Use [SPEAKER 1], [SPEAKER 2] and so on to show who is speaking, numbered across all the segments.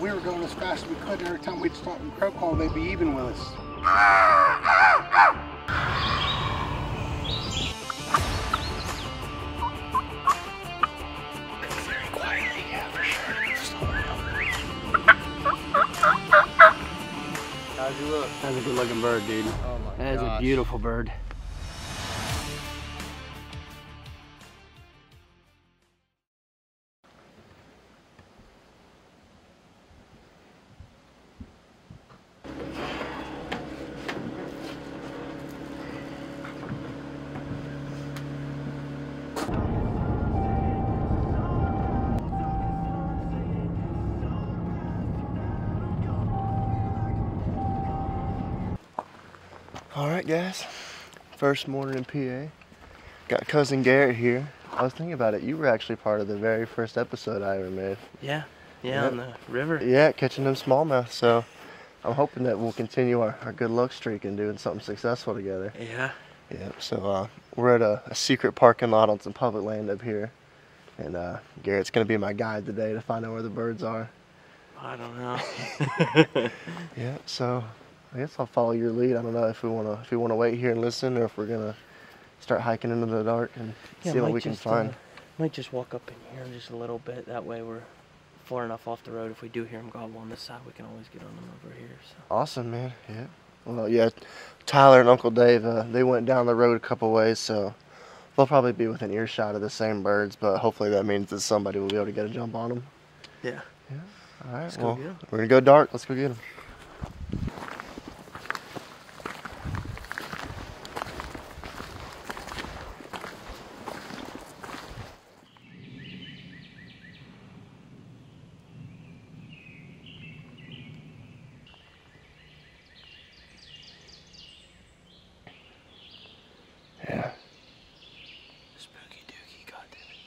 [SPEAKER 1] We were going as fast as we could, and every time we'd stop and crow call, they'd be even with us.
[SPEAKER 2] Very quietly, yeah, for sure.
[SPEAKER 3] How'd you look?
[SPEAKER 2] That's a good looking bird, dude.
[SPEAKER 3] Oh my
[SPEAKER 2] That is a beautiful bird. First morning in PA. Got cousin Garrett here. I was thinking about it. You were actually part of the very first episode I ever made.
[SPEAKER 3] Yeah, yeah,
[SPEAKER 2] Yep.
[SPEAKER 3] on the river.
[SPEAKER 2] Yeah, catching them smallmouth. So I'm hoping that we'll continue our, our good luck streak and doing something successful together.
[SPEAKER 3] Yeah.
[SPEAKER 2] Yeah. So uh, we're at a, a secret parking lot on some public land up here, and uh, Garrett's gonna be my guide today to find out where the birds are.
[SPEAKER 3] I don't know.
[SPEAKER 2] Yeah. So I guess I'll follow your lead. I don't know if we wanna if we wanna wait here and listen, or if we're gonna start hiking into the dark and
[SPEAKER 3] Yeah,
[SPEAKER 2] see what we can find.
[SPEAKER 3] Uh, might just walk up in here just a little bit. That way we're far enough off the road. If we do hear them gobble on this side, we can always get on them over here. So.
[SPEAKER 2] Awesome, man. Yeah. Well, yeah. Tyler and Uncle Dave, uh, they went down the road a couple ways, so they'll probably be within earshot of the same birds. But hopefully that means that somebody will be able to get a jump on them.
[SPEAKER 3] Yeah. Yeah.
[SPEAKER 2] All right.
[SPEAKER 3] Let's go
[SPEAKER 2] well,
[SPEAKER 3] 'em.
[SPEAKER 2] we're gonna go dark. Let's go get them.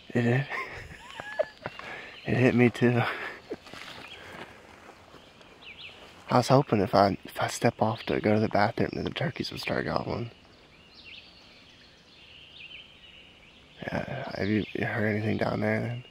[SPEAKER 3] It.
[SPEAKER 2] It hit. it hit me too. I was hoping if I if I step off to go to the bathroom, then the turkeys would start gobbling. Yeah, have you heard anything down there? Then?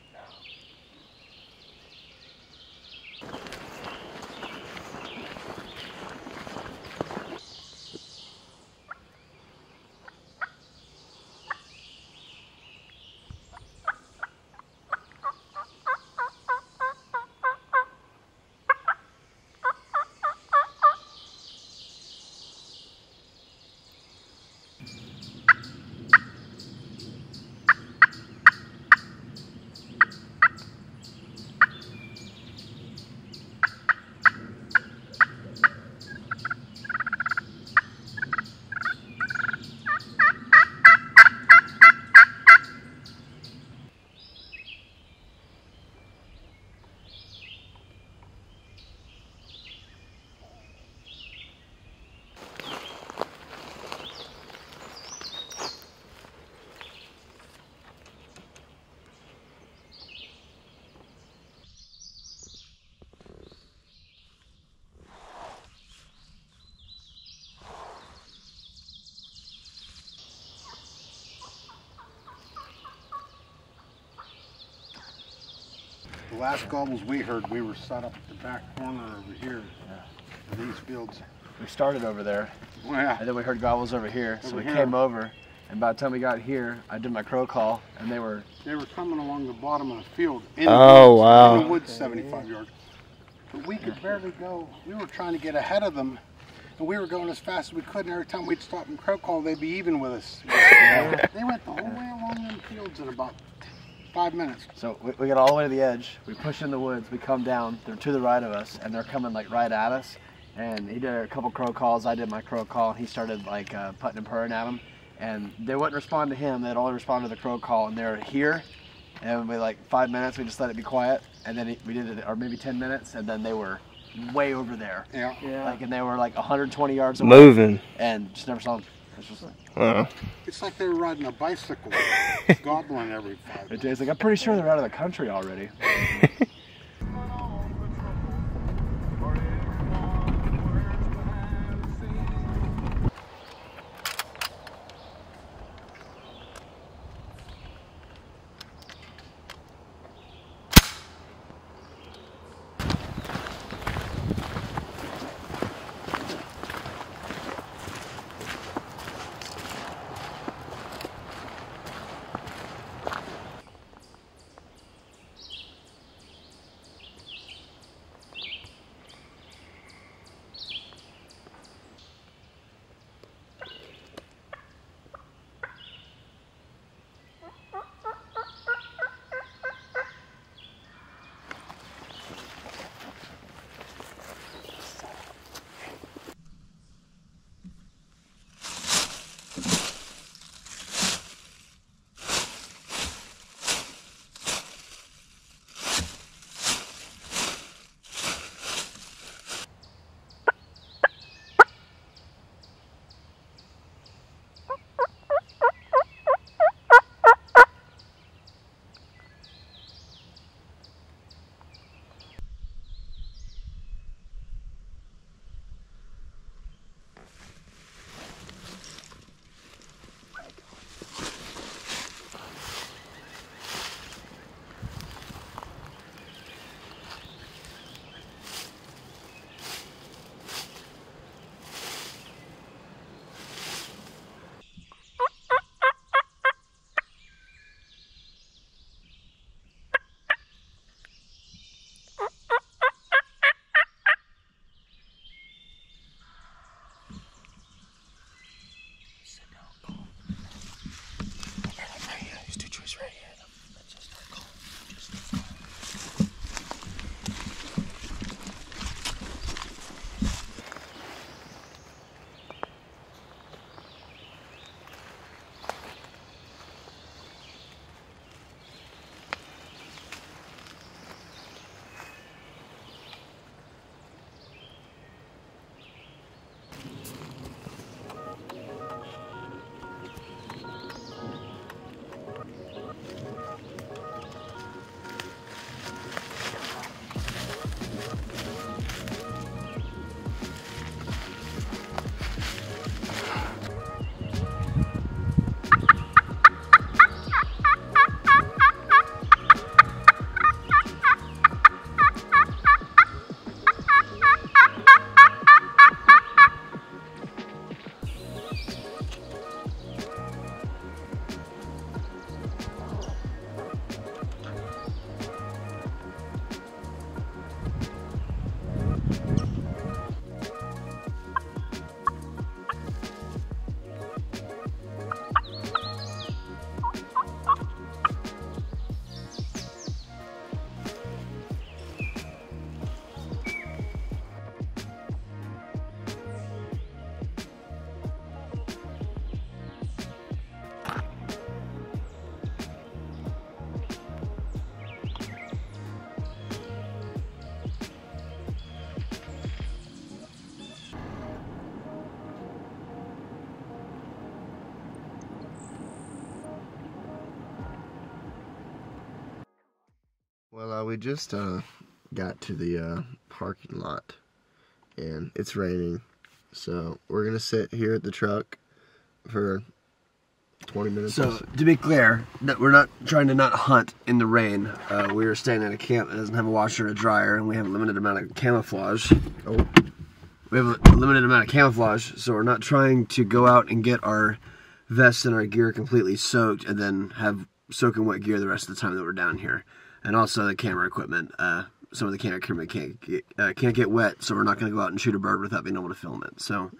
[SPEAKER 1] The last gobbles we heard, we were set up at the back corner over here of these fields.
[SPEAKER 4] We started over there,
[SPEAKER 1] Well, yeah,
[SPEAKER 4] and then we heard gobbles over here. So we
[SPEAKER 1] here.
[SPEAKER 4] came over, and by the time we got here, I did my crow call, and they were
[SPEAKER 1] they were coming along the bottom of the field. In the
[SPEAKER 2] Oh,
[SPEAKER 1] woods,
[SPEAKER 2] wow.
[SPEAKER 1] In the woods, 75 yards. But we could barely go. We were trying to get ahead of them, and we were going as fast as we could. And every time we'd stop and crow call, they'd be even with us. They went the whole way along them fields in about five minutes.
[SPEAKER 4] so we, we got all the way to the edge. We push in the woods. We come down. They're to the right of us, and they're coming like right at us. And he did a couple crow calls. I did my crow call, and he started like uh, putting and purring at them. And they wouldn't respond to him. They'd only respond to the crow call, and they're here. And we like five minutes. We just let it be quiet, and then he, we did it, or maybe ten minutes, and then they were way over there.
[SPEAKER 1] Yeah.
[SPEAKER 3] Yeah.
[SPEAKER 4] Like, and they were like 120 yards away,
[SPEAKER 2] Moving.
[SPEAKER 4] and just never saw them. It's just like.
[SPEAKER 2] Uh,
[SPEAKER 1] It's like they were riding a bicycle, gobbling every five
[SPEAKER 4] It
[SPEAKER 1] minutes.
[SPEAKER 4] is like I'm pretty sure they're out of the country already.
[SPEAKER 2] we just uh, got to the uh, parking lot, and it's raining, so we're gonna sit here at the truck for 20 minutes.
[SPEAKER 5] So to be clear, that we're not trying to not hunt in the rain. Uh, we are staying at a camp that doesn't have a washer and a dryer, and we have a limited amount of camouflage.
[SPEAKER 2] Oh.
[SPEAKER 5] We have a limited amount of camouflage, so we're not trying to go out and get our vests and our gear completely soaked, and then have soaking wet gear the rest of the time that we're down here. And also the camera equipment. Uh, some of the camera equipment can't get, uh, can't get wet, so we're not going to go out and shoot a bird without being able to film it. So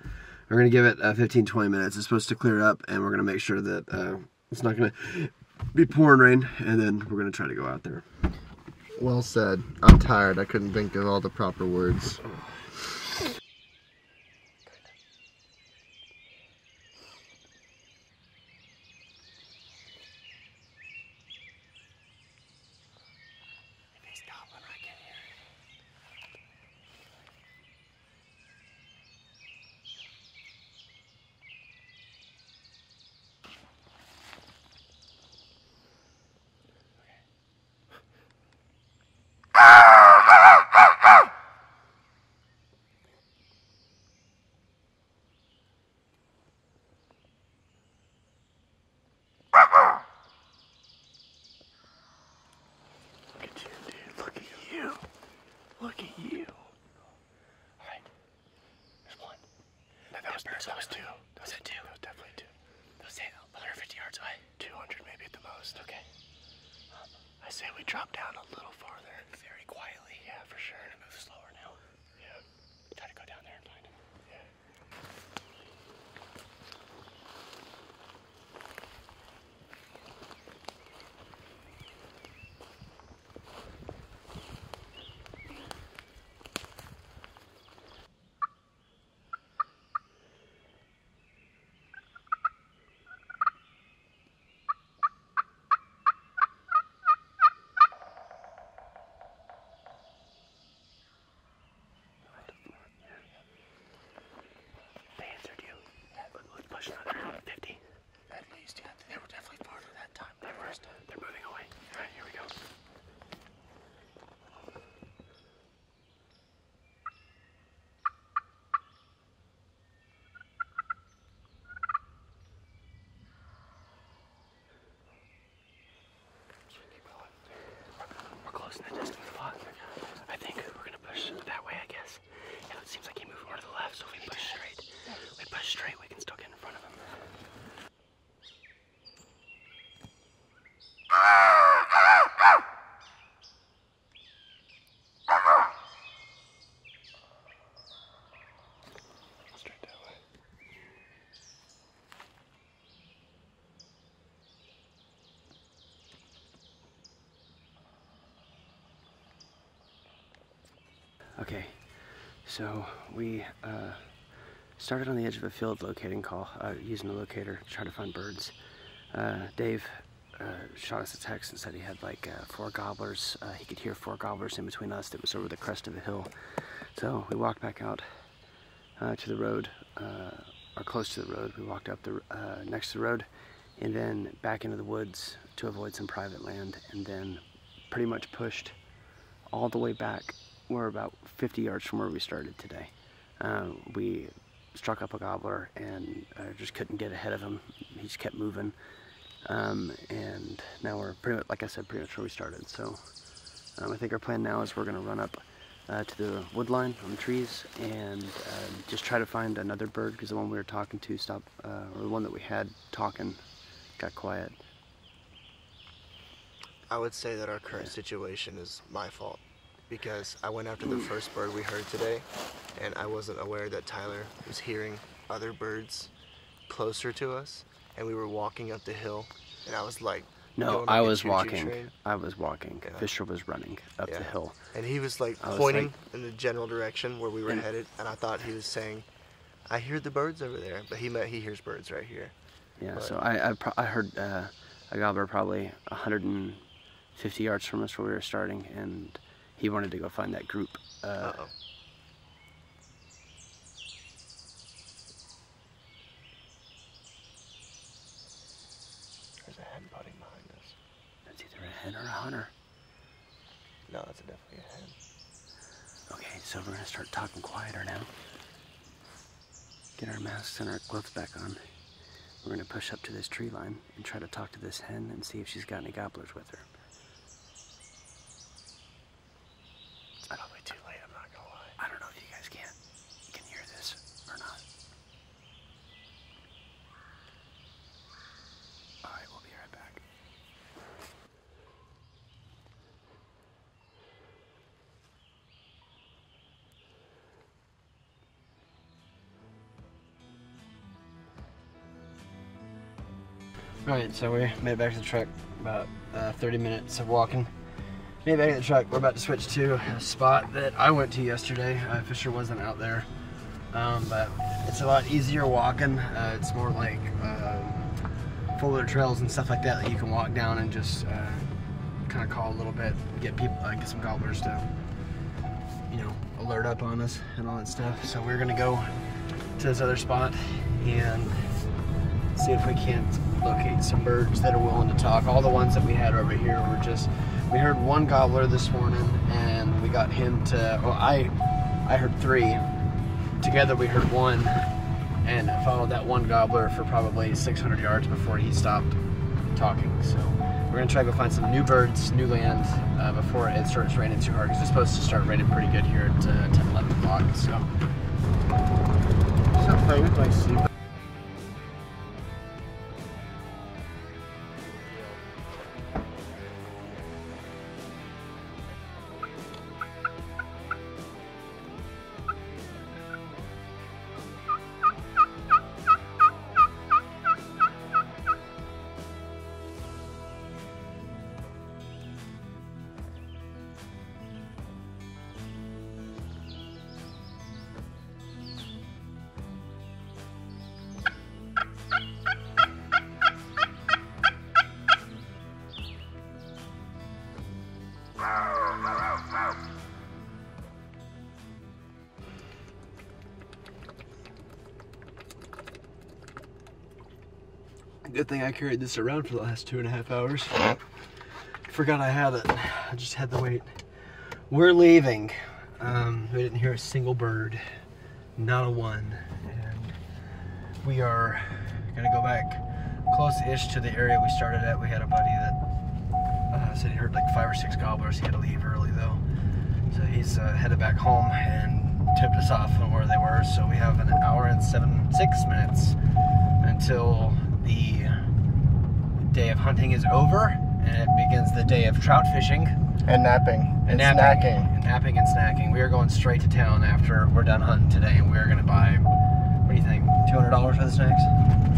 [SPEAKER 5] we're going to give it uh, 15, 20 minutes. It's supposed to clear up, and we're going to make sure that uh, it's not going to be pouring rain, and then we're going to try to go out there.
[SPEAKER 2] Well said. I'm tired. I couldn't think of all the proper words. Look at you, dude. Look at you. Look at you. Alright. There's one. No, that, was, that was two. Was it two? That was definitely two. That was 150 yards away. 200 maybe at the most. Okay. Um, I say we drop down a little farther. Very quietly. Yeah, for sure. And move slower now. Yeah. Try to go down there and find him. Yeah. They answered you. Let's push another 50. At least, yeah. They were definitely farther that time. They were. They're moving away. All right, here we go. Keep going. We're close in the distant spot. I think we're gonna push that way, I guess. Yeah, it seems like he moved more to the left, so if we push straight, we push straight, we can still get in front of him. Straight that way.
[SPEAKER 4] Okay, so we uh, started on the edge of a field locating call, uh, using a locator to try to find birds. Uh, Dave uh, shot us a text and said he had like uh, four gobblers. Uh, he could hear four gobblers in between us that was over the crest of a hill. So we walked back out to the road, or close to the road. We walked up the next to the road and then back into the woods to avoid some private land and then pretty much pushed all the way back. We're about 50 yards from where we started today. Uh, we struck up a gobbler and uh, just couldn't get ahead of him. He just kept moving. Um, and now we're pretty much, like I said, pretty much where we started. So um, I think our plan now is we're going to run up uh, to the wood line on the trees and uh, just try to find another bird because the one we were talking to stopped, uh, or the one that we had talking got quiet.
[SPEAKER 2] I would say that our current situation is my fault because I went after the first bird we heard today and I wasn't aware that Tyler was hearing other birds closer to us and we were walking up the hill and I was like
[SPEAKER 4] No, I was
[SPEAKER 2] choo-choo
[SPEAKER 4] walking.
[SPEAKER 2] train.
[SPEAKER 4] I was walking. Fischer was running up
[SPEAKER 2] Yeah.
[SPEAKER 4] the hill.
[SPEAKER 2] and he was like
[SPEAKER 4] I was
[SPEAKER 2] pointing
[SPEAKER 4] like-
[SPEAKER 2] in the general direction where we were
[SPEAKER 4] And-
[SPEAKER 2] headed and I thought he was saying I hear the birds over there but he meant he hears birds right here
[SPEAKER 4] Yeah,
[SPEAKER 2] But-
[SPEAKER 4] so I I, pro- I heard uh, a gobbler probably 150 yards from us where we were starting, and he wanted to go find that group. Uh,
[SPEAKER 2] uh-oh there's a hen putting behind us
[SPEAKER 4] It's either a hen or a hunter.
[SPEAKER 2] No, that's definitely a hen.
[SPEAKER 4] Okay, so we're gonna start talking quieter now. Get our masks and our gloves back on. We're gonna push up to this tree line and try to talk to this hen and see if she's got any gobblers with her. All right, so we made it back to the truck. About uh, 30 minutes of walking. Made it back to the truck. We're about to switch to a spot that I went to yesterday. Uh, Fischer wasn't out there, um, but it's a lot easier walking. Uh, it's more like um, fuller trails and stuff like that that you can walk down and just uh, kind of call a little bit, get people, uh, get some gobblers to, you know, alert up on us and all that stuff. So we're gonna go to this other spot and see if we can't locate some birds that are willing to talk. All the ones that we had over here were just. We heard one gobbler this morning, and we got him to. Well, I, I heard three. Together we heard one, and I followed that one gobbler for probably 600 yards before he stopped talking. So we're gonna try to go find some new birds, new land, uh, before it starts raining too hard. Because it's supposed to start raining pretty good here at uh, 10, 11 o'clock. So.
[SPEAKER 1] Stop playing with
[SPEAKER 4] Good thing I carried this around for the last two and a half hours. Forgot I had it. I just had to wait. We're leaving. Um, we didn't hear a single bird, not a one. And we are gonna go back close-ish to the area we started at. We had a buddy that uh, said he heard like five or six gobblers. He had to leave early though, so he's uh, headed back home and tipped us off on where they were. So we have an hour and seven, six minutes until the day of hunting is over and it begins the day of trout fishing
[SPEAKER 3] And napping.
[SPEAKER 4] and,
[SPEAKER 3] And,
[SPEAKER 4] napping,
[SPEAKER 3] snacking.
[SPEAKER 4] and napping and snacking. We are going straight to town after we're done hunting today, and we're gonna buy. What do you think? Two hundred dollars for the snacks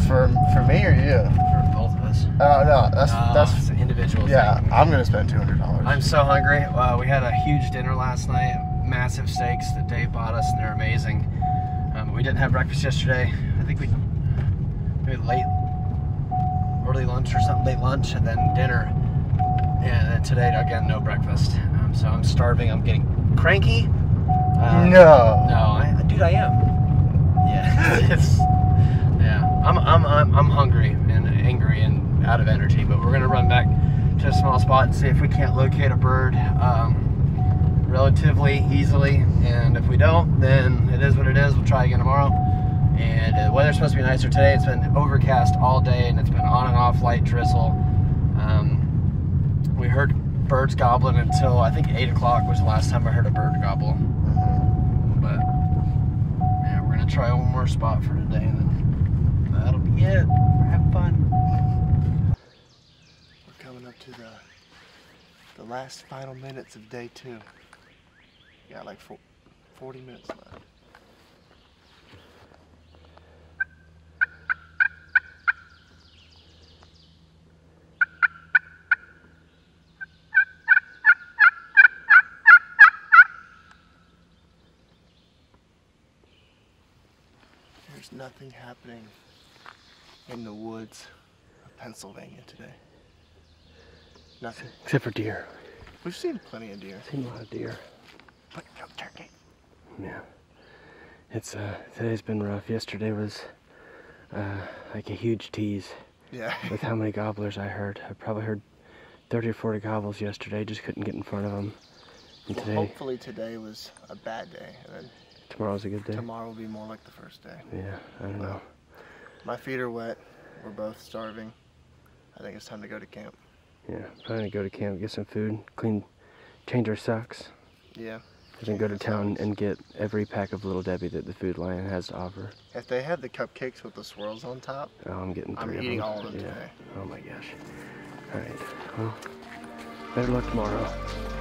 [SPEAKER 3] For for me or you?
[SPEAKER 4] for both of us.
[SPEAKER 3] Oh no, that's
[SPEAKER 4] Uh,
[SPEAKER 3] that's
[SPEAKER 4] an individual.
[SPEAKER 3] yeah.
[SPEAKER 4] thing.
[SPEAKER 3] I'm gonna spend two hundred dollars.
[SPEAKER 4] I'm so hungry. Uh, we had a huge dinner last night, massive steaks that Dave bought us, and they're amazing. Um, we didn't have breakfast yesterday. I think we maybe late, early lunch or something, late lunch, and then dinner. And then today, again, no breakfast. Um, so I'm starving. I'm getting cranky. Um,
[SPEAKER 3] no.
[SPEAKER 4] No, I, dude, I am. Yeah, it's yeah. I'm I'm I'm I'm hungry and angry and out of energy, but we're gonna run back to a small spot and see if we can't locate a bird um, relatively easily. And if we don't, then it is what it is. We'll try again tomorrow. And uh, the weather's supposed to be nicer today. It's been overcast all day, and it's been on and off light drizzle. Um, we heard birds gobbling until I think eight o'clock was the last time I heard a bird gobble. But yeah, we're gonna try one more spot for today, and then that'll be it. We're fun.
[SPEAKER 3] We're coming up to the the last final minutes of day two. Yeah, like four, 40 minutes left. Nothing happening in the woods of Pennsylvania today. Nothing.
[SPEAKER 4] Except for deer.
[SPEAKER 3] We've seen plenty of deer.
[SPEAKER 4] Seen a lot of deer.
[SPEAKER 3] But no turkey.
[SPEAKER 4] Yeah. It's uh today's been rough. Yesterday was uh like a huge tease
[SPEAKER 3] Yeah.
[SPEAKER 4] with how many gobblers I heard. I probably heard 30 or 40 gobbles yesterday. Just couldn't get in front of them. And
[SPEAKER 2] Well,
[SPEAKER 4] today,
[SPEAKER 2] hopefully today was a bad day, and then
[SPEAKER 4] tomorrow's a good day.
[SPEAKER 2] tomorrow will be more like the first day.
[SPEAKER 4] Yeah, I don't know.
[SPEAKER 2] My feet are wet. We're both starving. I think it's time to go to camp.
[SPEAKER 4] Yeah, probably gonna go to camp, get some food, clean, change our socks,
[SPEAKER 2] Yeah.
[SPEAKER 4] and then go to town
[SPEAKER 2] socks.
[SPEAKER 4] and get every pack of Little Debbie that the Food Lion has to offer.
[SPEAKER 2] If they had the cupcakes with the swirls on top,
[SPEAKER 4] Oh, I'm getting three
[SPEAKER 2] I'm
[SPEAKER 4] 3 of
[SPEAKER 2] eating
[SPEAKER 4] them.
[SPEAKER 2] all of them
[SPEAKER 4] yeah.
[SPEAKER 2] today.
[SPEAKER 4] Oh my gosh. All right. Well, better luck tomorrow.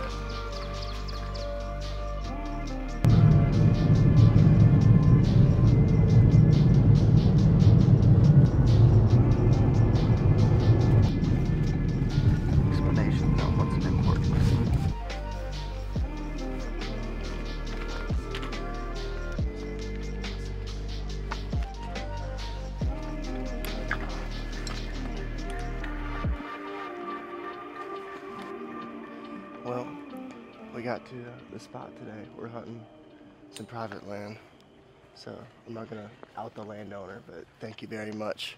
[SPEAKER 2] Some private land. So I'm not gonna out the landowner, but thank you very much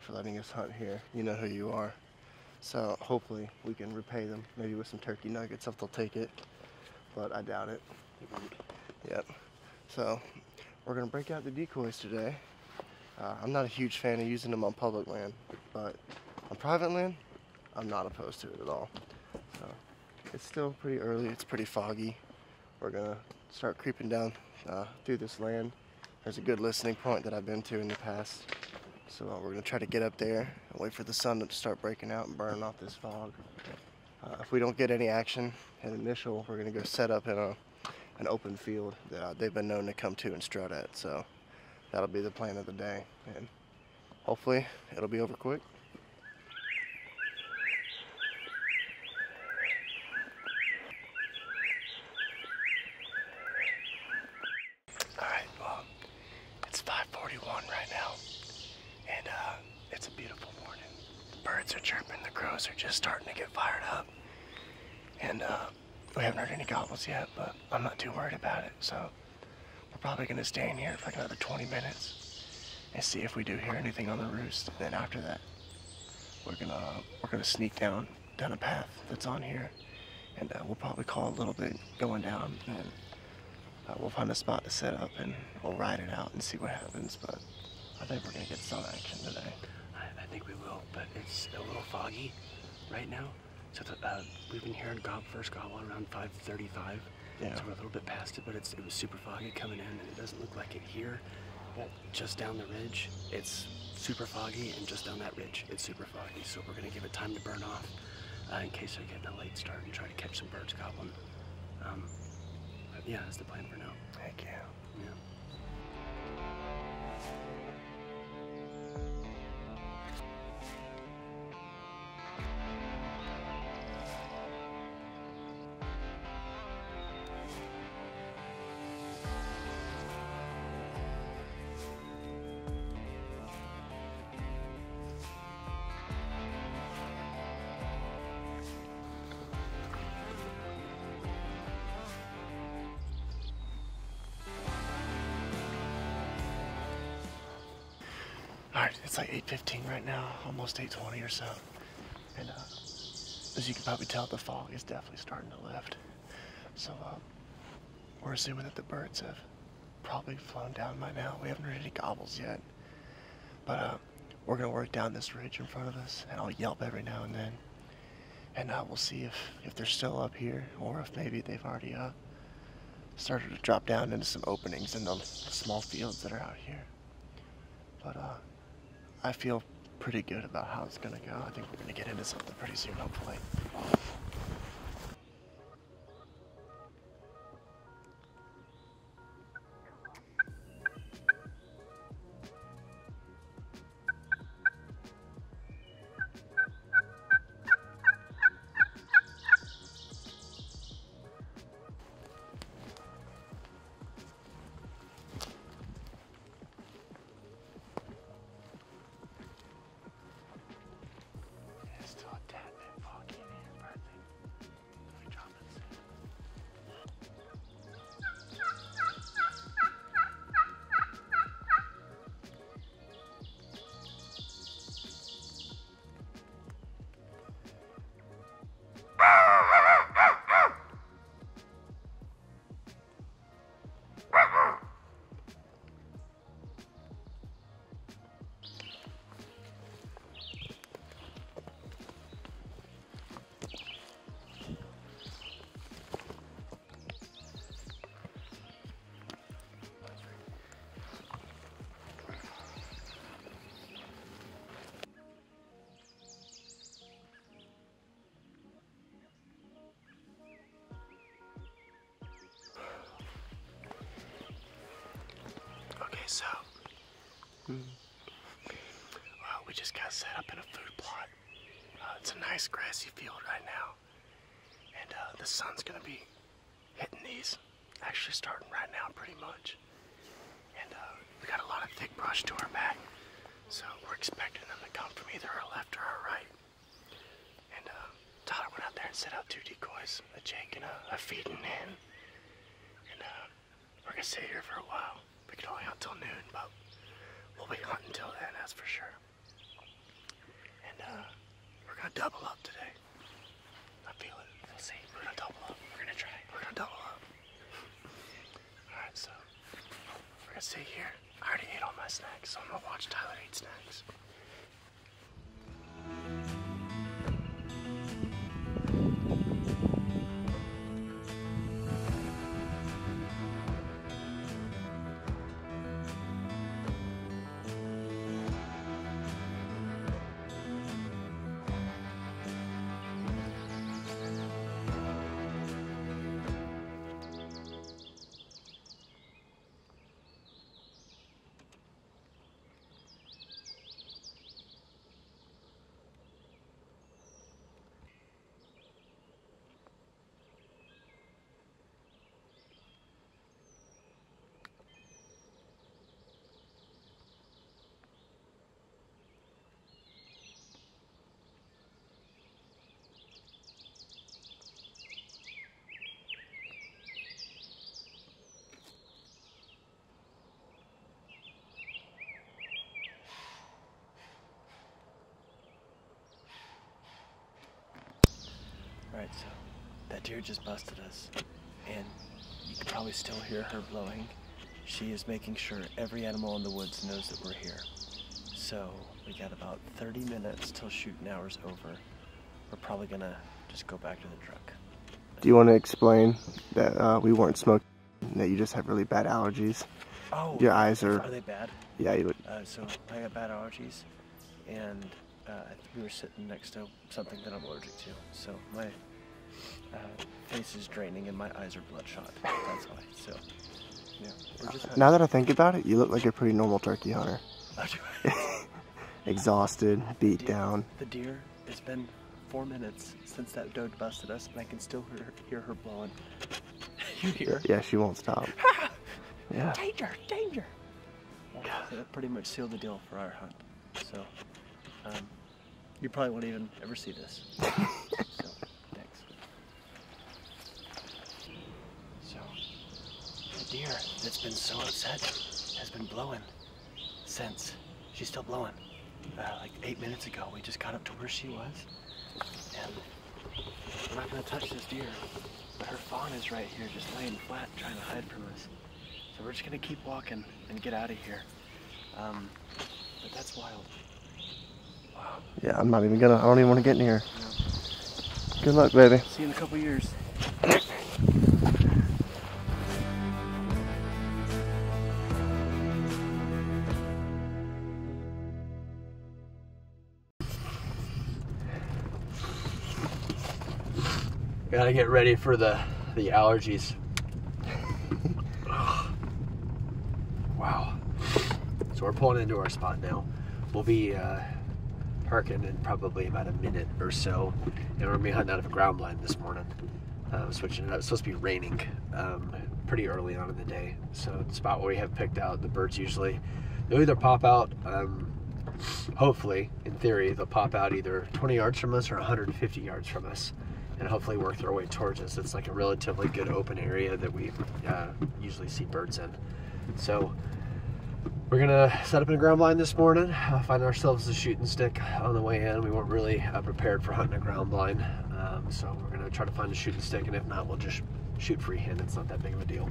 [SPEAKER 2] for letting us hunt here. You know who you are. So hopefully we can repay them, maybe with some turkey nuggets if they'll take it. But I doubt it. Yep. So we're gonna break out the decoys today. Uh, I'm not a huge fan of using them on public land, but on private land, I'm not opposed to it at all. So it's still pretty early. It's pretty foggy. We're gonna start creeping down uh, through this land. There's a good listening point that I've been to in the past. So uh, we're gonna try to get up there and wait for the sun to start breaking out and burning off this fog. Uh, if we don't get any action in initial, we're gonna go set up in a an open field that uh, they've been known to come to and strut at. So that'll be the plan of the day, and hopefully it'll be over quick. All right, well, it's 5:41 right now, and uh, it's a beautiful morning. The birds are chirping, the crows are just starting to get fired up, and uh, we haven't heard any gobbles yet, but I'm not too worried about it. So we're probably gonna stay in here for like another 20 minutes and see if we do hear anything on the roost. Then after that, we're gonna we're gonna sneak down down a path that's on here, and uh, we'll probably call a little bit going down and. Uh, we'll find a spot to set up and we'll ride it out and see what happens. But I think we're gonna get some action today.
[SPEAKER 4] Think we will, but it's a little foggy right now. So the, uh, we've been hearing gob first gobble around 5:35.
[SPEAKER 2] Yeah.
[SPEAKER 4] So we're a little bit past it, but it's it was super foggy coming in, and it doesn't look like it here. But just down the ridge, it's super foggy, and just down that ridge, it's super foggy. So we're gonna give it time to burn off, uh, in case they're getting a late start, and try to catch some birds gobbling. Um, yeah, that's the plan for now.
[SPEAKER 2] Thank you.
[SPEAKER 4] Yeah.
[SPEAKER 2] All right, it's like 8:15 right now, almost 8:20 or so, and uh, as you can probably tell, the fog is definitely starting to lift. So uh, we're assuming that the birds have probably flown down by now. We haven't heard any gobbles yet, but uh, we're gonna work down this ridge in front of us, and I'll yelp every now and then, and uh, we'll see if if they're still up here or if maybe they've already uh, started to drop down into some openings in the small fields that are out here. But uh, I feel pretty good about how it's gonna go. I think we're gonna get into something pretty soon, hopefully.
[SPEAKER 4] Up in a food plot. Uh, it's a nice grassy field right now. And uh, the sun's gonna be hitting these, actually starting right now pretty much. And uh, we got a lot of thick brush to our back. So we're expecting them to come from either our left or our right. And uh, Tyler went out there and set out two decoys, a Jake and a, a feeding hen. And uh, we're gonna stay here for a while. We can only hunt till noon, but we'll be hunting till then, that's for sure. Gonna double up today. I feel it. We'll see. We're gonna double up. We're gonna try. We're gonna double up. Alright, so we're gonna stay here. I already ate all my snacks, so I'm gonna watch Tyler eat snacks. Alright, so that deer just busted us, and you can probably still hear her blowing. She is making sure every animal in the woods knows that we're here. So we got about 30 minutes till shooting hours over. We're probably gonna just go back to the truck.
[SPEAKER 2] Do you want to explain that uh, we weren't smoking, that you just have really bad allergies?
[SPEAKER 4] Oh,
[SPEAKER 2] Your eyes are,
[SPEAKER 4] are they bad?
[SPEAKER 2] yeah, you,
[SPEAKER 4] Uh, so I got bad allergies, and uh, we were sitting next to something that I'm allergic to. So my uh, face is draining and my eyes are bloodshot. That's why. So yeah, we're just
[SPEAKER 2] now that I think about it, you look like a pretty normal turkey hunter. Exhausted, beat
[SPEAKER 4] Deer-
[SPEAKER 2] down.
[SPEAKER 4] The deer. It's been four minutes since that doe busted us, and I can still hear, hear her blowing. you hear?
[SPEAKER 2] Yeah, she won't stop. Yeah.
[SPEAKER 4] Danger! Danger! So that pretty much sealed the deal for our hunt. So, um, you probably won't even ever see this. so, thanks. So, the deer that's been so upset has been blowing since. She's still blowing. Uh, like eight minutes ago, we just got up to where she was, and we're not gonna touch this deer. But her fawn is right here, just laying flat, trying to hide from us. So we're just gonna keep walking and get out of here. Um, but that's wild. Wow.
[SPEAKER 2] Yeah, I'm not even gonna, I don't even want to get in here. Good luck, baby.
[SPEAKER 4] See you in a couple years. Gotta get ready for the the allergies. wow. So we're pulling into our spot now. We'll be uh, parking in probably about a minute or so, and we're gonna be hunting out of a ground blind this morning. Uh, switching it up. It's supposed to be raining um, pretty early on in the day, so the spot where we have picked out, the birds usually they'll either pop out. Um, hopefully, in theory, they'll pop out either 20 yards from us or 150 yards from us, and hopefully work their way towards us. It's like a relatively good open area that we uh, usually see birds in. So we're gonna set up in a ground blind this morning. Uh, find ourselves a shooting stick on the way in. We weren't really uh, prepared for hunting a ground blind, um, so we're gonna try to find a shooting stick, and if not, we'll just shoot freehand. It's not that big of a deal.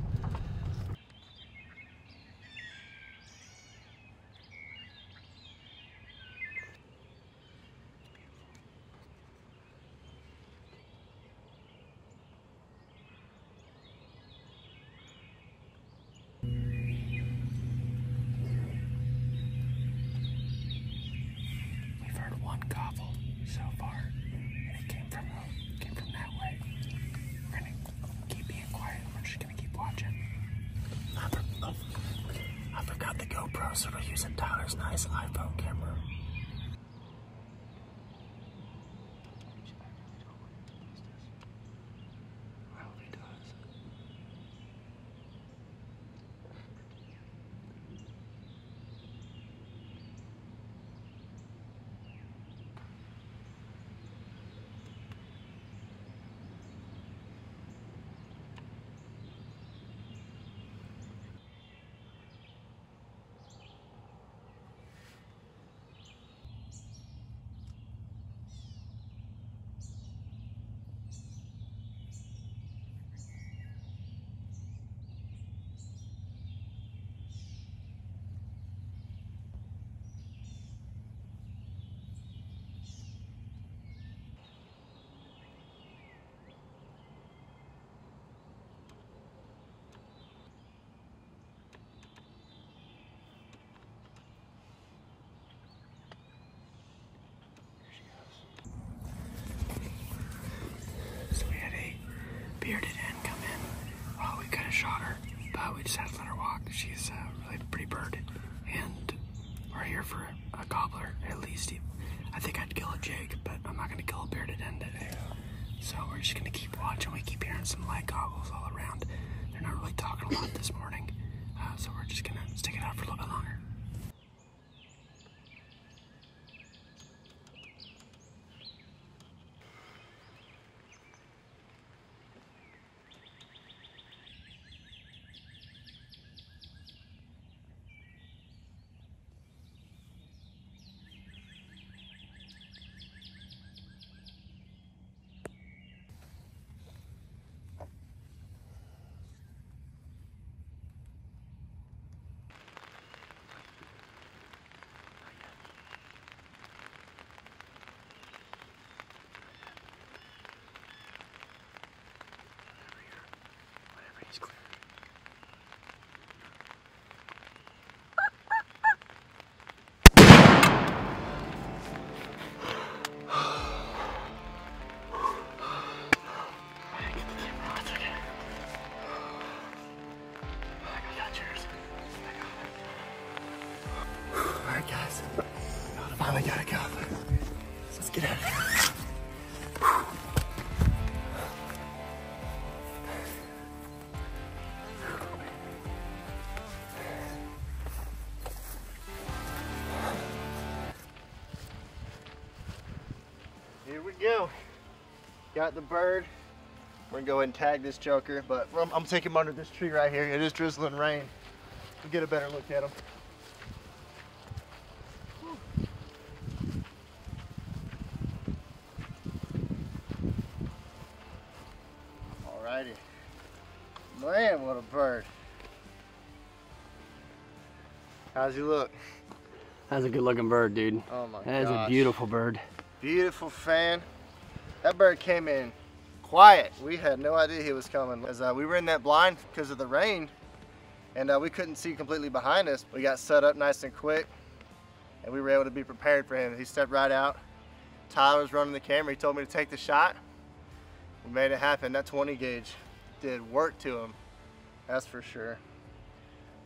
[SPEAKER 2] Jake, but I'm not gonna kill a bearded hen today. So we're just gonna keep watching. We keep hearing some light gobbles all around. They're not really talking a lot this morning, uh, so we're just gonna stick it out for a little bit longer. Got the bird. We're gonna go ahead and tag this joker, but I'm, I'm taking him under this tree right here. It is drizzling rain. We'll get a better look at him. Alrighty. Man, what a bird. How's he look?
[SPEAKER 4] That's a good looking bird, dude.
[SPEAKER 2] Oh my
[SPEAKER 4] That is a
[SPEAKER 2] gosh.
[SPEAKER 4] beautiful bird.
[SPEAKER 2] Beautiful fan. That bird came in quiet. We had no idea he was coming. As uh, we were in that blind because of the rain, and uh, we couldn't see completely behind us. We got set up nice and quick, and we were able to be prepared for him. He stepped right out. Tyler was running the camera. He told me to take the shot. We made it happen. That 20 gauge did work to him. That's for sure.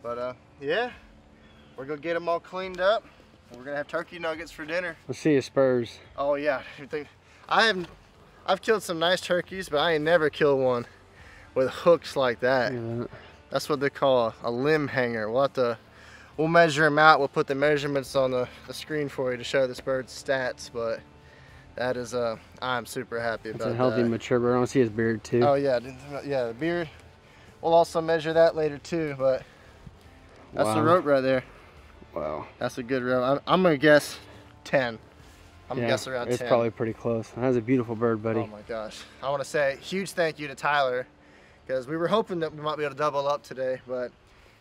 [SPEAKER 2] But uh, yeah, we're gonna get them all cleaned up. We're gonna have turkey nuggets for dinner.
[SPEAKER 4] Let's see his spurs.
[SPEAKER 2] Oh yeah, I have, I've killed some nice turkeys, but I ain't never killed one with hooks like that.
[SPEAKER 4] Yeah.
[SPEAKER 2] That's what they call a, a limb hanger. We'll have to, we'll measure them out. We'll put the measurements on the, the screen for you to show this bird's stats. But that is, uh, I'm super happy
[SPEAKER 4] It's
[SPEAKER 2] about
[SPEAKER 4] a healthy,
[SPEAKER 2] that.
[SPEAKER 4] mature bird. I want to see his beard too.
[SPEAKER 2] Oh yeah, yeah, the beard. We'll also measure that later too. But that's the rope right there.
[SPEAKER 4] Wow.
[SPEAKER 2] That's a good rope. I'm, I'm gonna guess 10. I'm
[SPEAKER 4] yeah,
[SPEAKER 2] gonna around
[SPEAKER 4] it's
[SPEAKER 2] 10.
[SPEAKER 4] probably pretty close. That's a beautiful bird, buddy.
[SPEAKER 2] Oh my gosh. I want to say a huge thank you to Tyler because we were hoping that we might be able to double up today, but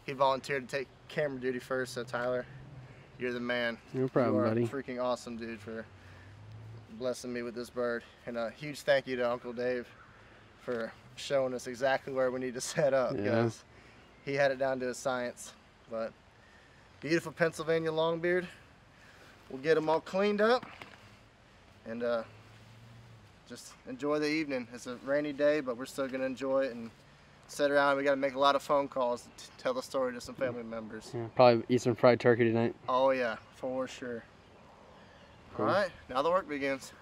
[SPEAKER 2] he volunteered to take camera duty first. So Tyler, you're the man.
[SPEAKER 4] no problem, buddy.
[SPEAKER 2] freaking awesome, dude, for blessing me with this bird. And a huge thank you to Uncle Dave for showing us exactly where we need to set up
[SPEAKER 4] Yeah.
[SPEAKER 2] he had it down to a science. But beautiful Pennsylvania longbeard. We'll get them all cleaned up and uh, just enjoy the evening. It's a rainy day, but we're still gonna enjoy it and sit around. We got to make a lot of phone calls to tell the story to some family members.
[SPEAKER 4] Yeah, probably eat some fried turkey tonight.
[SPEAKER 2] Oh yeah, for sure.
[SPEAKER 4] Cool.
[SPEAKER 2] All right, now the work begins.